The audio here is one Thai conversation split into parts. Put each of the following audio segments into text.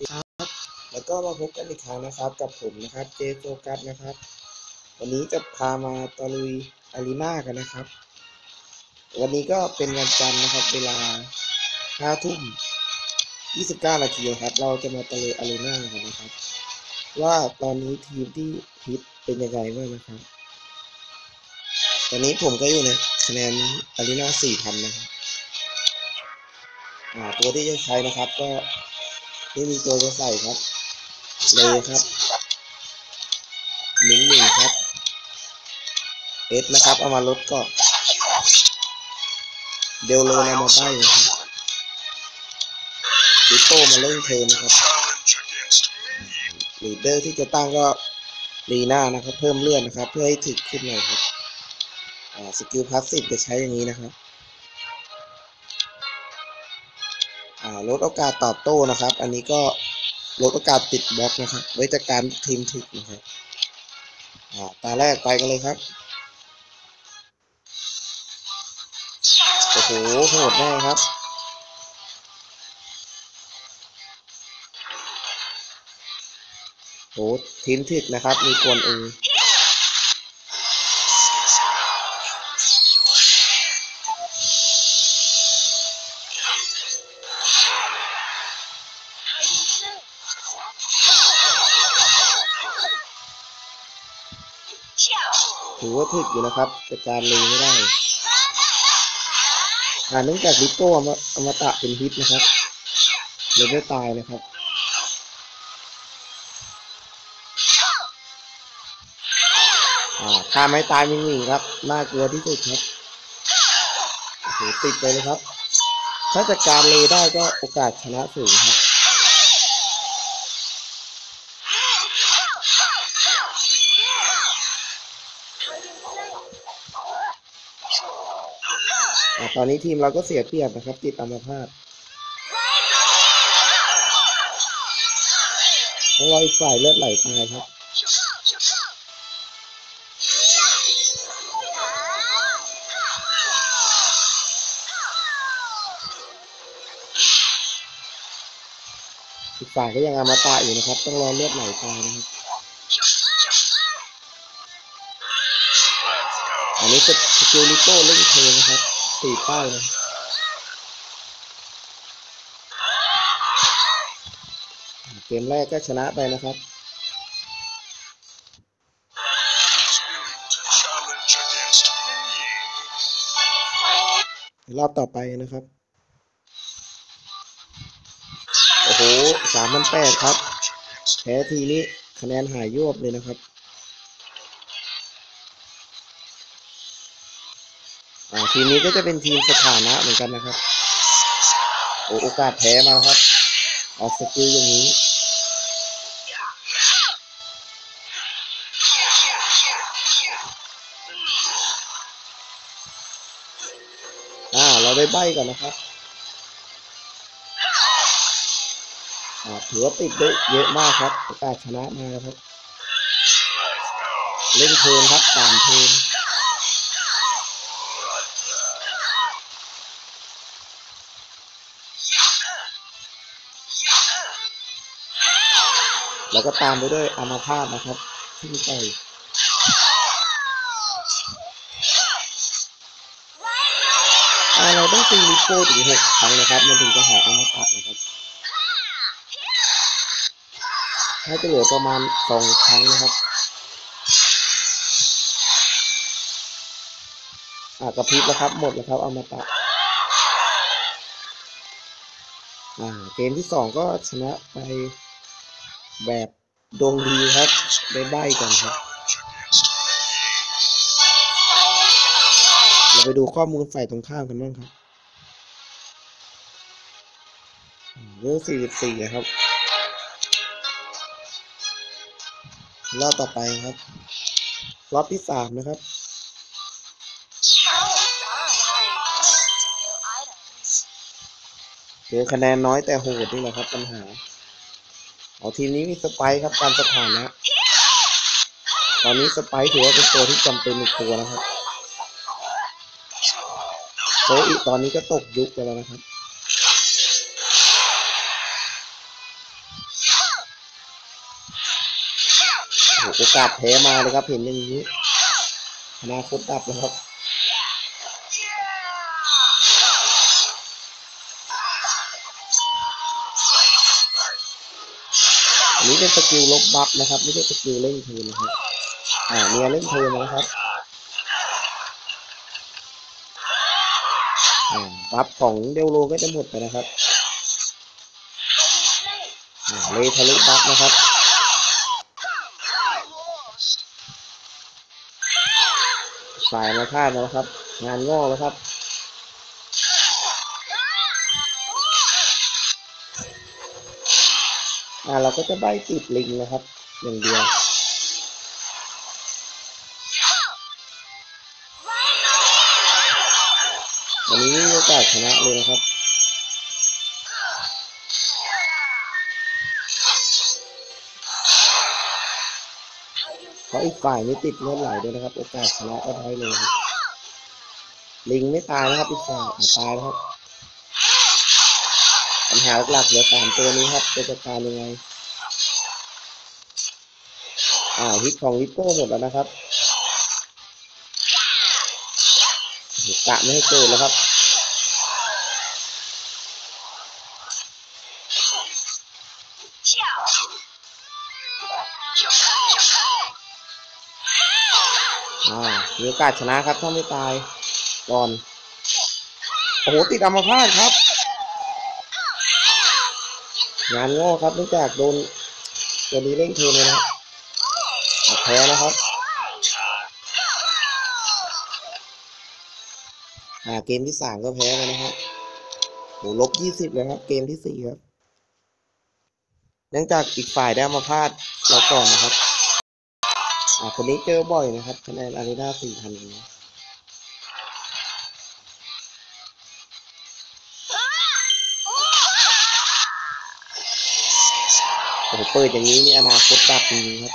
ครับ แล้วก็มาพบกันอีกครั้งนะครับ กับผมนะครับ JFocus นะครับ วันนี้จะพามาตะลุย Arena กันนะครับ วันนี้ก็เป็นวันจันทร์นะครับ เวลาห้าทุ่มยี่สิบเก้านาทีครับ เราจะมาตะลุย Arena กันนะครับ ว่าตอนนี้ทีมที่ฮิตเป็นยังไงบ้างนะครับ ตอนนี้ผมก็อยู่ในคะแนน Arena สี่พันนะครับตัวที่จะใช้นะครับก็ ไม่มีตัวจะใส่ครับ เลยครับหนึ่งหนึ่งครับ เอสนะครับ เอามาลดก็เดลโลนามาใต้นะครับดิโต้มาเล่นเทนนะครับลีดเดอร์ที่จะตั้งก็ลีน่านะครับ เพิ่มเลื่อนนะครับ เพื่อให้ถึกขึ้นหน่อยครับskill passive จะใช้อย่างนี้นะครับ อ่าลดโอกาสตอบโต้นะครับ อันนี้ก็ลดโอกาสติดบล็อกนะครับ ไว้จากการทีมถึกนะครับอ่าตาแรกไปกันเลยครับโอ้โหโหดแน่ครับโหทีมถึกนะครับ มีกวนเอง ถือว่าถึกอยู่นะครับแต่การเลยไม่ได้อ่าเนื่องจากลิโก้อมอมตะเป็นฮิตนะครับเลยไม่ตายนะครับอ่าถ้าไม่ตายมิงมิงครับ น่ากลัวที่สุดครับโอ้โหติดไปเลยครับ ถ้าจัดการเลได้ก็โอกาสชนะสูงครับ อ่าตอนนี้ทีมเราก็เสียเปรียบนะครับ ติดอัมพาตต้องรออีกฝ่ายเลือดไหลตายครับอีกฝ่ายก็ยังอมาตะอยู่นะครับ ต้องรอเลือดไหลตายนะครับ อันนี้จะสกิลลิโต้เล่นเทนนะครับ สี่ป้ายนะเกมแรกก็ชนะไปนะครับ รอบต่อไปนะครับ โอ้โหสามพันแปดครับ แพ้ทีนี้คะแนนหายยวบเลยนะครับ ทีมนี้ก็จะเป็นทีมสถานะเหมือนกันนะครับ โอโอกาสแพ้มาครับ ออกสกิลอย่างนี้อ่าเราได้ใบก่อนนะครับอ่าถือว่าติดได้เยอะมากครับโอกาสชนะมาแล้วครับ เล่นเทินครับสามเทิน แล้วก็ตามไปด้วยอามาพาตนะครับที่ไปอ่าเราต้องตีลิโก้ถึงหกครั้งนะครับ มันถึงจะหาอามาพาตนะครับถ้าจะเหลือประมาณสองครั้งนะครับอ่ากระพริบแล้วครับ หมดแล้วครับอามาตะอ่าเกมที่สองก็ชนะไป แบบดวงดีครับได้ใบก่อนครับ เราไปดูข้อมูลฝ่ายตรงข้ามกันบ้างครับอืมเรื่อง44ครับ รอบต่อไปครับ รอบที่สามนะครับเจอคะแนนน้อยแต่โหดนี่แหละครับปัญหา เอาทีนี้มีสไปครับการสถานะ ตอนนี้สไปถือว่าเป็นตัวที่จำเป็นอีกตัวนะครับโซอีตอนนี้ก็ตกยุคไปแล้วนะครับโอกาสแพ้มาเลยครับเห็นอย่างนี้อนาคตดับแล้วครับ นี้เป็น skill ลบ buff นะครับไม่ใช่ skill เร่ง turn นะครับอ่าเนี่ยเร่ง turn นะครับอ่า buff ของเดลโลก็จะหมดไปนะครับอ่าเลยทะลุ buff นะครับสายมาพลาดแล้วครับ งานงอกแล้วครับ อ่าเราก็จะใบติดลิงนะครับ อย่างเดียววันนี้มีโอกาสชนะเลยนะครับเพราะอีกฝ่ายไม่ติดเลือดไหลด้วยนะครับ โอกาสชนะก็น้เลยลิงไม่ตายนะครับอีกฝ่ายตายแล้วครับ หาหลักเหลือสามตัวนี้ครับจะจัดการยังไง อ่าฮิตของลิปโก้หมดแล้วนะครับกะไม่ให้เกิดแล้วครับอ่ามีโอกาสชนะครับ ถ้าไม่ตายก่อน โอ้โห ติดอัมพาตครับ งานง่ครับเนื่องจากโดนตัวนี้เร่งเทเลยนะแพ้นะครับอ่าเกมที่สามก็แพ้แล้วนะครับโหลบยี่สิบเลยครับ เกมที่สี่ครับ เนื่องจากอีกฝ่ายได้มาพาดเราก่อนนะครับอ่าคนนี้เจอบ่อยนะครับคะแนนอารีนาสี่พันนะ โอ้โหเปิดอย่างนี้นี่อนาคตดับจริงครับ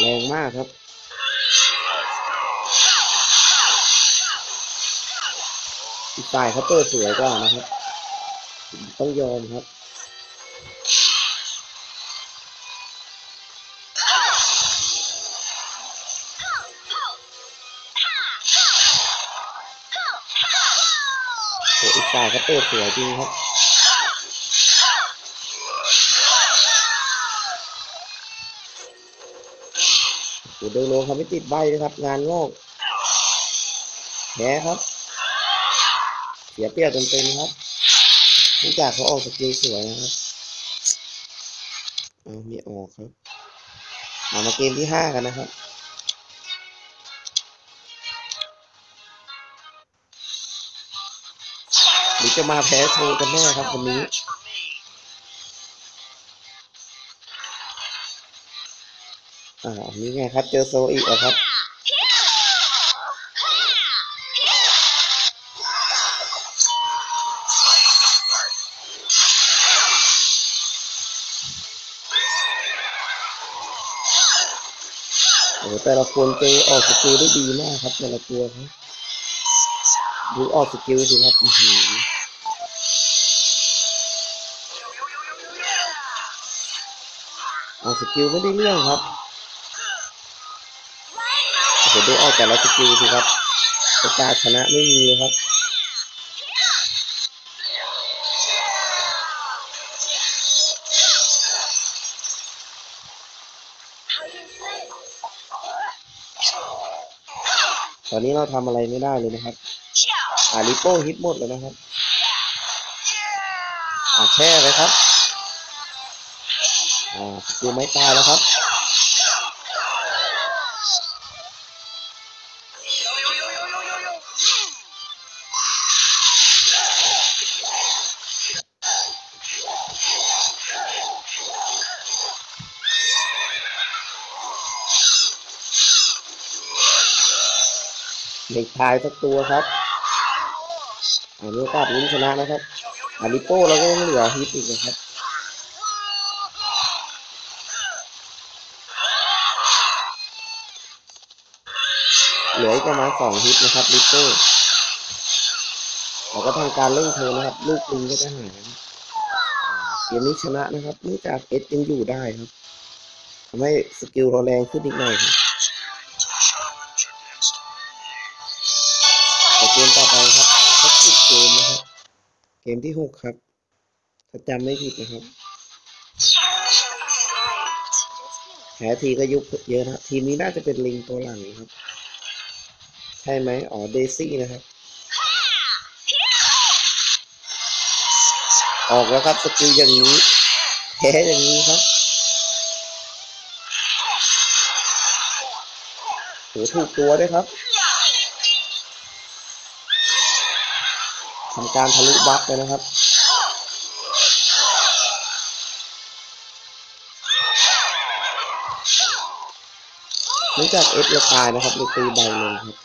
แรงมากครับอีกฝ่ายเขาเปิดสวยกว่านะครับ ต้องยอมครับโหอีกฝ่ายเขาเปิดสวยจริงครับ โหเดโลเขาไม่ติดใบนะครับ งานงอกแพ้ครับ เสียเปรียบเต็มๆครับนื่องจากเขาออกสกิลสวยนะครับเอาม่ออกครับเอามาเกมที่ห้ากันนะครับหรือจะมาแพ้โชว์กันแน่ครับวันนี้ อ่านนี้ไงครับ เจอโซอีกแล้วครับโอ้แต่ละคนเจอออก skill ได้ดีมากครับแต่ละตัวครับดูออก skill สิครับอือหือออก skill ไม่ได้เรื่องครับ โอ้โหดูออกแต่ละ skill สิครับโอกาสชนะไม่มีครับตอนนี้เราทำอะไรไม่ได้เลยนะครับ อ่าลิโป้ฮิตหมดเลยนะครับ อ่าแช่เลยครับ อ่าสกิลไม่ตายแล้วครับ ทายสักตัวครับ อันนี้กาสลุ้นชนะนะครับอาริโป้เราก็ยังเหลือฮิตอีกนะครับเหลือประมาณสองฮิตนะครับลิโป้เราก็ทำการเล่นเทอนะครับ ลูกลิงก็จะหายเกมนี้ชนะนะครับเนื่องจากเอสยังอยู่ได้ครับทำให้สกิลเราแรงขึ้นอีกหน่อยครับ กมที่หกครับถ้าจำไม่ผิดนะครับแพ้ทีก็ยุบเยอะนะทีมนี้น่าจะเป็นลิงตัวหลังครับ ใช่ไหมอ๋อเดซี่นะครับ ออกแล้วครับสกิลอย่างนี้แพ้อย่างนี้ครับโหถูกตัวด้วยครับ ทำการทะลุบัฟเลยนะครับเนื่องจากเอฟเราตายนะครับเลยตีใบลงครับ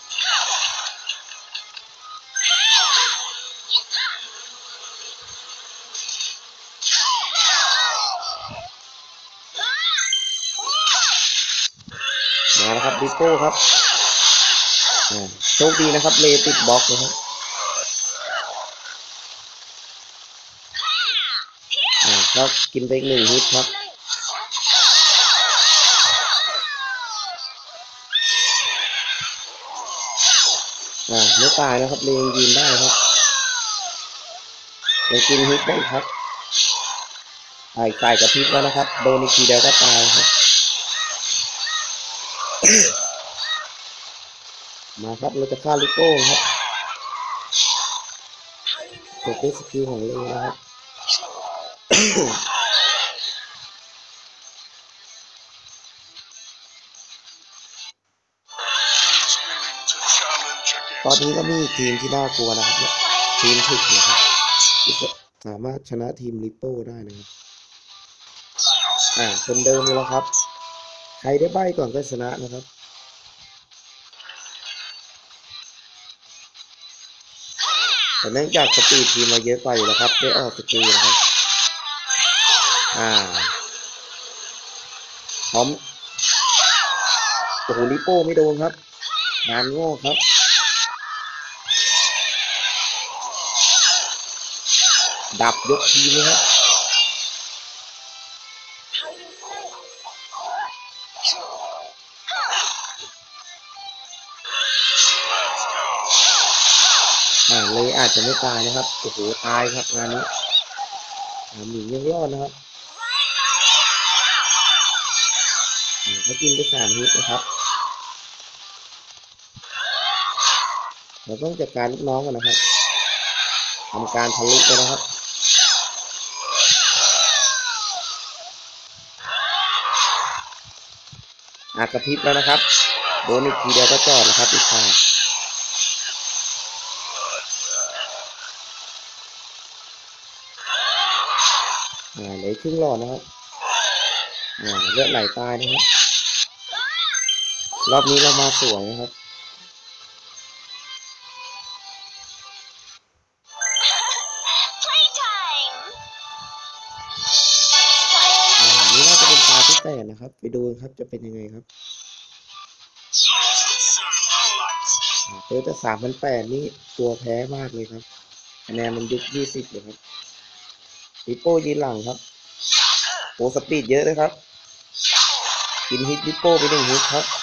มาแล้วครับดิโก้ครับโชคดีนะครับเลติดบล็อกนะครับอ่า ครับกินไปอีกหนึ่งฮิตครับอ่าไม่ตายนะครับเลยังยืนได้ครับยังกินฮิตได้ครับอ่าอีกฝ่ายกระพริบแล้วนะครับ โดนอีกทีเดียวก็ตายครับ มาครับเราจะฆ่าลิโป้ครับจบด้วย skill ของเลนะครับ ตอนนี้ก็มีทีมที่น่ากลัวนะครับ ทีมถึกนะครับที่จะสามารถชนะทีมลิโป้ได้นะครับ อ่าคนเดิมแล้วครับ ใครได้ใบก่อนก็ชนะนะครับแต่เนื่องจาก speed ทีมเราเยอะกว่าอยู่แล้วครับได้ออก skill นะครับ อ่าพร้อมโอ้โหลิโป้ไม่โดนครับ งานงอกครับดับยกทีเลยครับอ่าเลยอาจจะไม่ตายนะครับ โอ้โห ตายครับงานนี้หมียังรอดนะครับ อ่ากินไปสามฮิตนะครับ เราต้องจัดการลูกน้องกันนะครับทำการทะลุไปนะครับอากระพริบแล้วนะครับ โดนอีกทีเดียวก็จอดแล้วครับอีกฝ่ายอ่าเหลือครึ่งหลอดนะครับอ่าเลือดไหลตายนะครับ รอบนี้เรามาสวยนะครับ Playtime. อ่านี่น่าจะเป็นตาที่แปดนะครับ ไปดูกันครับจะเป็นยังไงครับอ่าเจอแต่สามพันแปดนี่ตัวแพ้มากเลยครับคะแนนมันยุคยี่สิบเลยครับลิโป้ยืนหลังครับโอ้สปีดเยอะเลยครับ กินฮิตลิโป้ไปหนึ่งฮิตครับ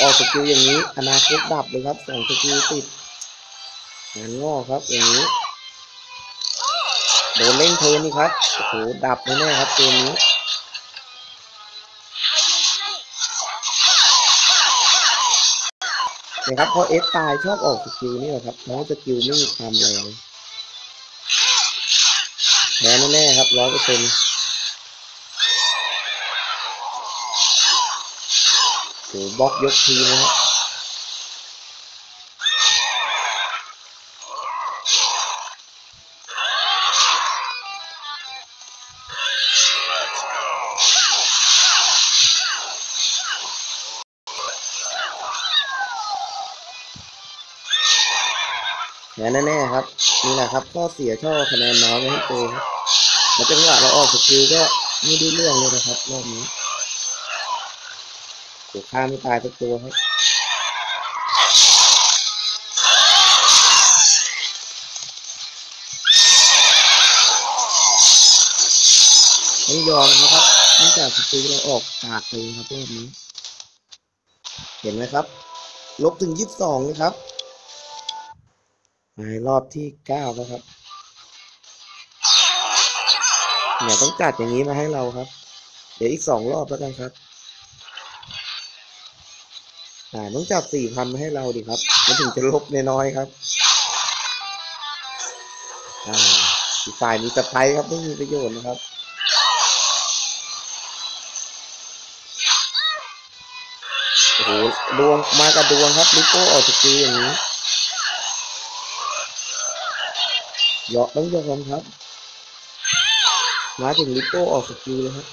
ออก skill อย่างนี้ อนาคตดับเลยครับสอง skill ติดงานงอกครับอย่างนี้โดนเร่ง turn นี่ครับโอ้โหดับแน่ๆครับเกมนี้นะครับพอเอฟตายชอบออก skill นี่แหละครับเพราะว่า skill ไม่มีความแรงแพ้แน่ๆครับร้อยเปอร์เซ็นต์ โหบล็อกยกทีนะครับแพ้แน่ๆครับนี่แหละครับข้อเสียช่อคะแนนน้อยไม่ให้เจอครับแล้วจังหวะเราออกสกิลก็ไม่ได้เรื่องเลยนะครับรอบนี้ ถูกฆ่าไม่ตายสักตัวครับต้องยอมนะครับเนื่องจากสตรีเราออกกากเลยครับรอบนี้ เห็นไหมครับ ลบถึงยี่สิบสองเลยครับในรอบที่เก้าแล้วครับเนี่ยต้องจัดอย่างนี้มาให้เราครับ เดี๋ยวอีกสองรอบแล้วกันครับ อ่าต้องจับสี่พันมาให้เราดิครับมันถึงจะลบน้อยๆครับอ่าอีกฝ่ายมีสไปค์ครับไม่มีประโยชน์นะครับโอ้โหดวงมากับดวงครับลิโป้ออก skill อย่างนี้ยอมต้องยอมครับ มาถึงลิโก้ออกสกิลเลยครับ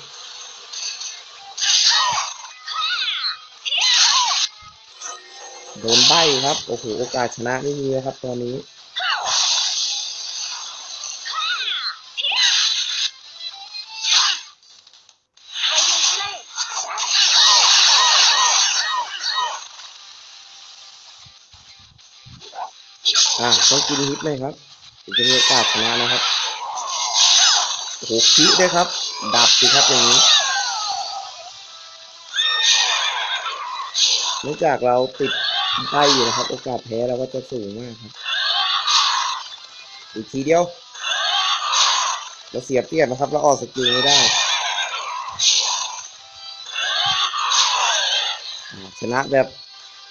โดนใบครับ โอ้โห โอกาสชนะไม่มีแล้วครับ ตอนนี้ อ่าต้องกินฮิตเลยครับถึงจะมีโอกาสชนะนะครับ โอ้โหคิด้วยครับ ดับสิครับอย่างนี้เนื่องจากเราติด ไพ่อยู่นะครับ โอกาสแพ้เราก็จะสูงมากครับ อีกทีเดียว เราเสียเปรียบนะครับ เราออกสกิลไม่ได้ ชนะแบบ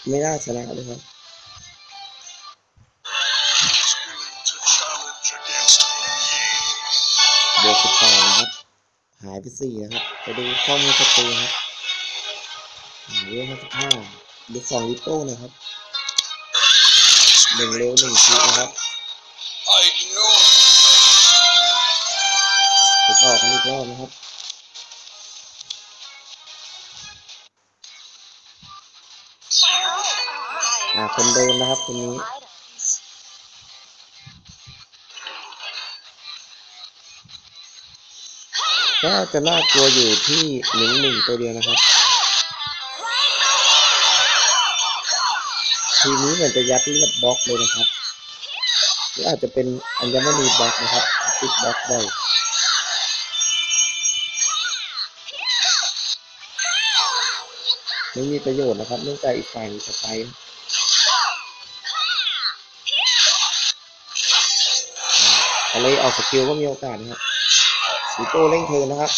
ไม่น่าชนะเลยครับ Who's willing to challenge against me? บวกสิบแปดนะครับ หายไปสี่นะครับ ไปดูข้อมูลสตูครับหายเรื่องห้าสิบห้า ดูสองลิโป้นะครับหนึ่งเร็วหนึ่งคิดนะครับ I know ไปต่อกันอีกรอบนะครับอ่าคนเดิมนะครับคนนี้ก็จะน่ากลัวอยู่ที่หนึ่งหนึ่งตัวเดียวนะครับ ทีนี้เหมือนจะยัดเลียบบล็อกเลยนะครับหรืออาจจะเป็นอัญมณีบล็อกนะครับติดบล็อกได้ไม่มีประโยชน์นะครับเนื่องจากอีกฝ่ายมีสไปร์อ่าทะเลออกสกิลก็มีโอกาสนะครับดิโต้เร่งเทินนะครับ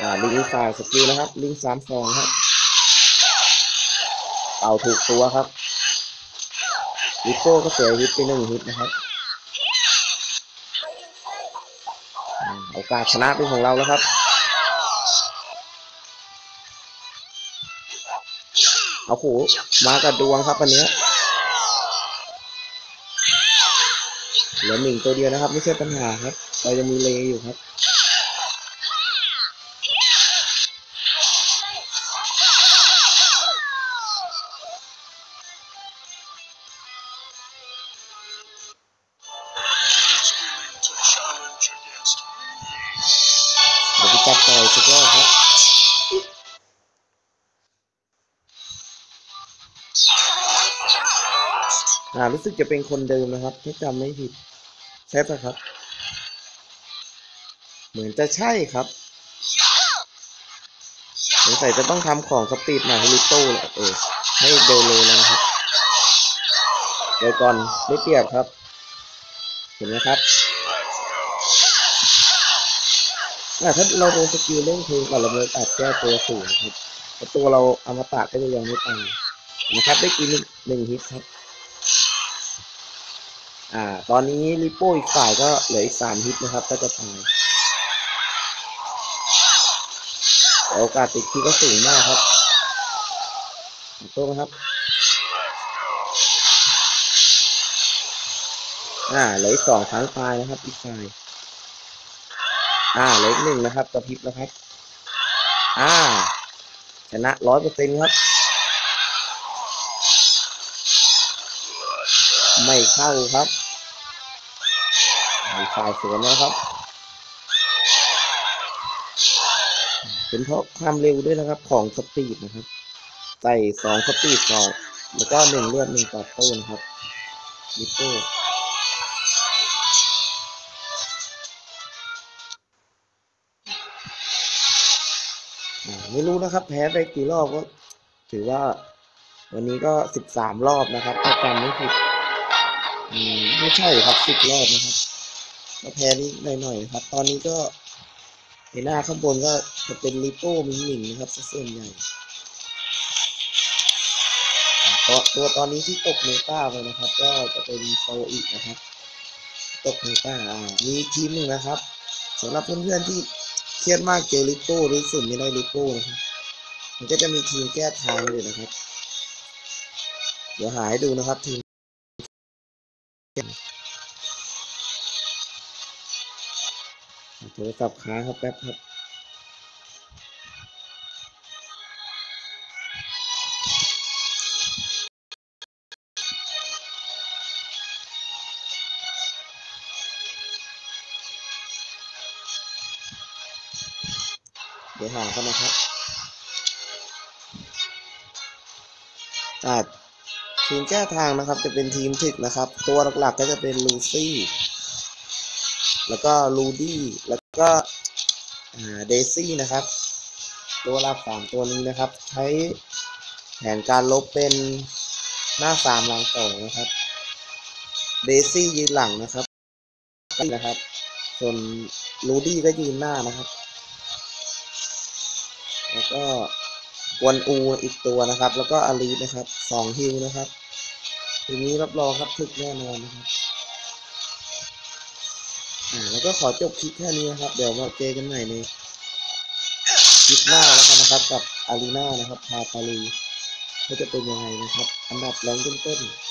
อ่าลิงก์ฝ่ายสกิลนะครับ ลิงสามสองครับเป่าถูกตัวครับลิโก้ก็เสียฮิตไปหนึ่งฮิตนะครับอ่าโอกาสชนะเป็นของเราแล้วครับเอาโหมากับดวงครับวันนี้เหลือหนึ่งตัวเดียวนะครับ ไม่ใช่ปัญหาครับ เรายังมีเลอยู่ครับ ต่อยสักรอบครับอ่ารู้สึกจะเป็นคนเดิมนะครับถ้าจำไม่ผิดใช่ปะครับ เหมือนจะใช่ครับสงสัยจะต้องทำของสปีดใหม่ให้ลิโต้แหละเออให้เดโลแล้วนะครับ เดี๋ยวก่อนได้เปรียบครับ เห็นไหมครับ ถ้าเราโดนสกิลเล่นเพลงก่อนเราเลยอาจแก้ตัวสูงครับแต่ตัวเราอมตะก็จะยังไม่ตายนะครับได้กินหนึ่งฮิตครับ อ่า ตอนนี้ลิโป้อีกฝ่ายก็เหลืออีกสามฮิตนะครับ ก็จะตายโอกาสติดคีก็สูงมากครับขอโทษนะครับ อ่าเหลืออีกสองครั้งตายนะครับอีกฝ่าย อ่า เลืออีกหนึ่งนะครับกระพริบแล้วครับ อ่า ชนะร้อยเปอร์เซ็นต์ครับ ไม่เข้าครับมีฝ่ายสวนนะครับ เป็นเพราะความเร็วด้วยนะครับ ของสปีดนะครับ ใส่สองสปีดสองแล้วก็หนึ่งเลือดหนึ่งต่อโต้นะครับลิปโต้อ่า ไม่รู้นะครับ แพ้ไปกี่รอบก็ ถือว่า วันนี้ก็สิบสามรอบนะครับถ้าจำไม่ผิดไม่ใช่ครับสิบรอบนะครับก็แพ้นิดหน่อยๆครับ ตอนนี้ก็ในหน้าข้างบนก็จะเป็นลิโป้มิงมิงนะครับส่วนใหญ่ตัวตอนนี้ที่ตกเมตาไปนะครับ ก็จะเป็นโซอีกนะครับ ตกเมตาอ่ามีทีมหนึ่งนะครับสำหรับเพื่อนๆที่ รียดมากเจอลิโป้หรือสุ่มไม่ได้ลิโป้นะครับมันก็จะมีทีมแก้ทางเลยนะครับ เดี๋ยวหาให้ดูนะครับทีมโทรศัพท์ค้างครับแป๊บครับ กันนะครับอ่าทีมแก้ทางนะครับจะเป็นทีมถึกนะครับ ตัวหลักๆก็จะเป็นลูซี่ แล้วก็ลูดี้แล้วก็เดซี่นะครับ ตัวหลักสามตัวนี้นะครับ ใช้แผนการลบเป็นหน้าสามหลังสองนะครับเดซี่ยืนหลังนะครับนะครับ ส่วนลูดี้ก็ยืนหน้านะครับ แล้วก็กวนอูอีกตัวนะครับ แล้วก็อาลีนะครับสองฮิวนะครับทีนี้รับรองครับถึกแน่นอนนะครับอ่าแล้วก็ขอจบคลิปแค่นี้นะครับ เดี๋ยวมาเจอกันใหม่ในคลิปหน้าแล้วกันนะครับ กับอารีนานะครับพาตาลีว่าจะเป็นยังไงนะครับ อันดับแรงต้นๆ